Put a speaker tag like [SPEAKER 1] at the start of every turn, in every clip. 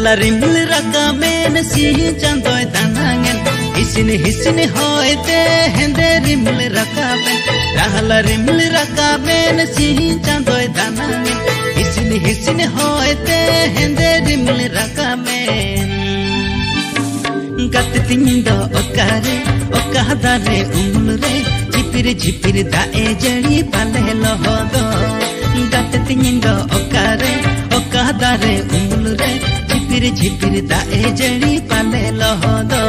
[SPEAKER 1] Rahla riml rakamen si chandoy danangen Hisin hisin hoite hende riml rakamen Rahla riml rakamen si chandoy danangen Hisin hisin hoite hende riml rakamen Gat tindo okare okadare umulre Jipir jipir da e jari pale lohodo Gat tindo Jipir jipir da e jari pale lohodo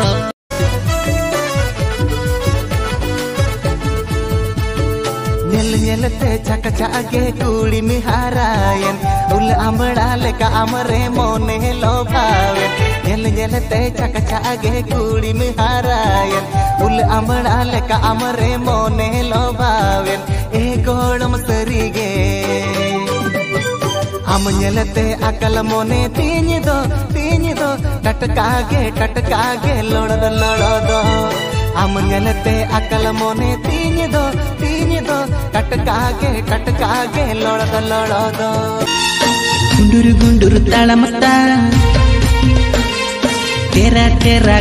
[SPEAKER 2] Nyel nyel te chak chage kuli miharayan ul amda leka amre mone lo bhaven Nyel nyel te chak chage kuli miharayan ul amda leka amre mone lo bhaven e godam sarige हम ñelते अकल मोने तीन दो तीन दो टटकागे टटकागे लोड़ दो लोड़ दो हम ñelते अकल मोने तीन दो तीन दो टटकागे टटकागे लोड़ दो लोड़ दो
[SPEAKER 1] Gundur gundur talamata Tera tera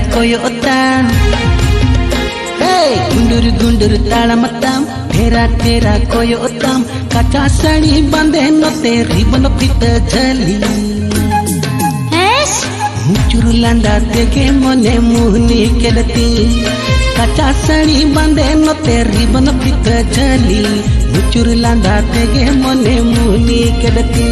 [SPEAKER 1] लंदा देखे मने मुहनी केलती। कचा सणी बंदे नो तेरी बन पित चली। मुचुर लंदा देखे मने मुहनी केलती।